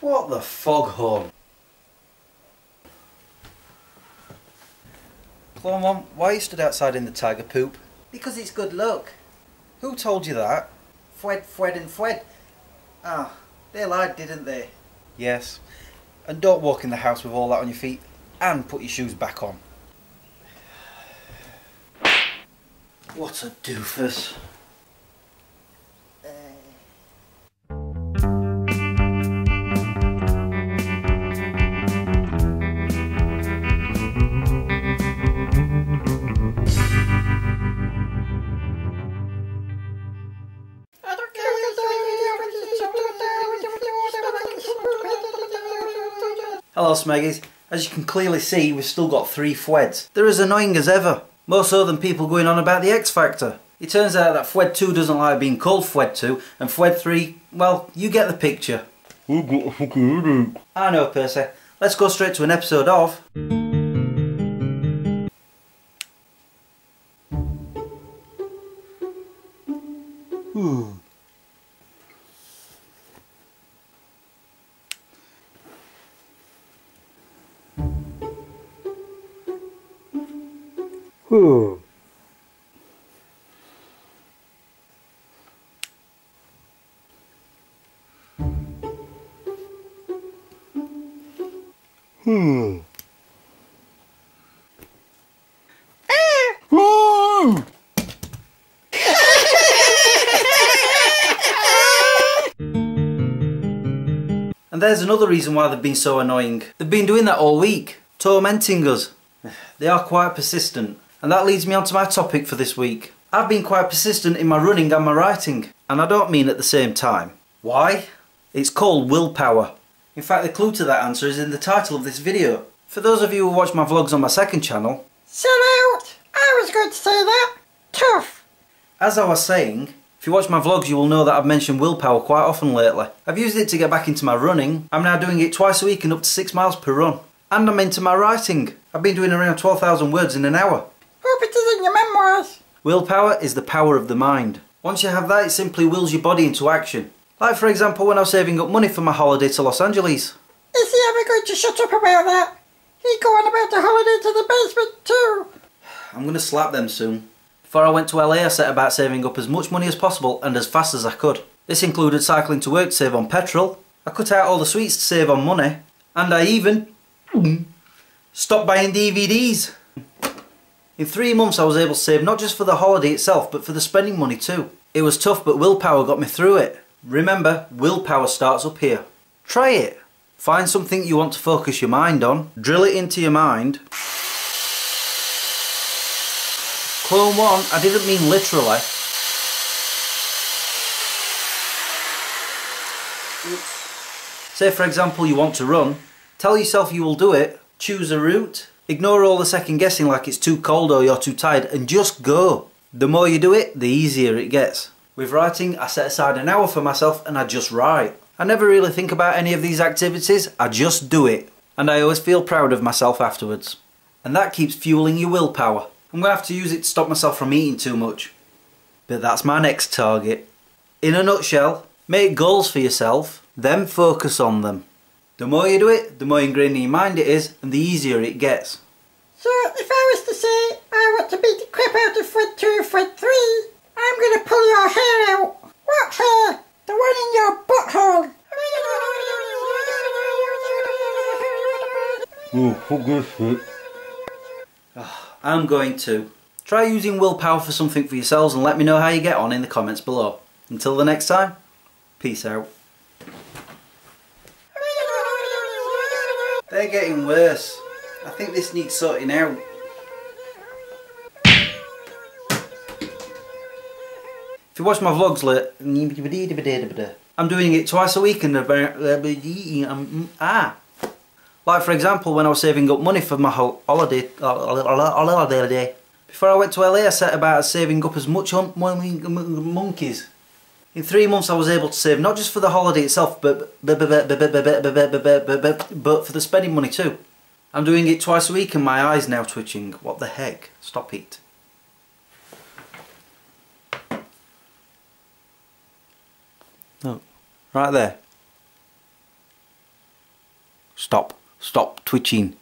What the foghorn? Clone Mom, why you stood outside in the tiger poop? Because it's good luck. Who told you that? Fwed, Fwed and Fwed. Ah, they lied, didn't they? Yes. And don't walk in the house with all that on your feet and put your shoes back on. What a doofus. Hello Smeggies. As you can clearly see, we've still got three Fweds. They're as annoying as ever. More so than people going on about the X Factor. It turns out that Fwed 2 doesn't like being called Fwed 2, and Fwed 3, well, you get the picture. I know, Percy. Let's go straight to an episode of... Ooh. Hmm. And there's another reason why they've been so annoying. They've been doing that all week, tormenting us. They are quite persistent. And that leads me on to my topic for this week. I've been quite persistent in my running and my writing. And I don't mean at the same time. Why? It's called willpower. In fact, the clue to that answer is in the title of this video. For those of you who watch my vlogs on my second channel, Sell out! I was going to say that. Tough. as I was saying, if you watch my vlogs you will know that I've mentioned willpower quite often lately. I've used it to get back into my running. I'm now doing it twice a week and up to 6 miles per run. And I'm into my writing. I've been doing around 12,000 words in an hour. Hope it is in your memoirs. Willpower is the power of the mind. Once you have that, it simply wills your body into action. Like for example when I was saving up money for my holiday to Los Angeles. Is he ever going to shut up about that? He going about the holiday to the basement too. I'm going to slap them soon. Before I went to LA I set about saving up as much money as possible and as fast as I could. This included cycling to work to save on petrol, I cut out all the sweets to save on money, and I even stopped buying DVDs. In three months I was able to save not just for the holiday itself but for the spending money too. It was tough but willpower got me through it. Remember, willpower starts up here. Try it. Find something you want to focus your mind on, drill it into your mind. Clone 1, I didn't mean literally. Say for example you want to run, tell yourself you will do it, choose a route, ignore all the second guessing like it's too cold or you're too tired and just go. The more you do it, the easier it gets. With writing, I set aside an hour for myself and I just write. I never really think about any of these activities, I just do it. And I always feel proud of myself afterwards. And that keeps fueling your willpower. I'm going to have to use it to stop myself from eating too much. But that's my next target. In a nutshell, make goals for yourself, then focus on them. The more you do it, the more ingrained in your mind it is, and the easier it gets. So if I was to say I want to beat the crap out of Fred 2 and Fred 3, I'm going to pull your hair out. What hair? The one in your butthole. Oh, I'm going to. Try using willpower for something for yourselves and let me know how you get on in the comments below. Until the next time, peace out. They're getting worse. I think this needs sorting out. If you watch my vlogs, I'm doing it twice a week and um, ah. Like for example, when I was saving up money for my hol- holiday, holiday, before I went to LA, I set about saving up as much hum- mon- monkeys. In three months, I was able to save not just for the holiday itself, but but but for the spending money too. I'm doing it twice a week, and my eyes now twitching. What the heck? Stop it. Oh, right there. Stop. Stop twitching.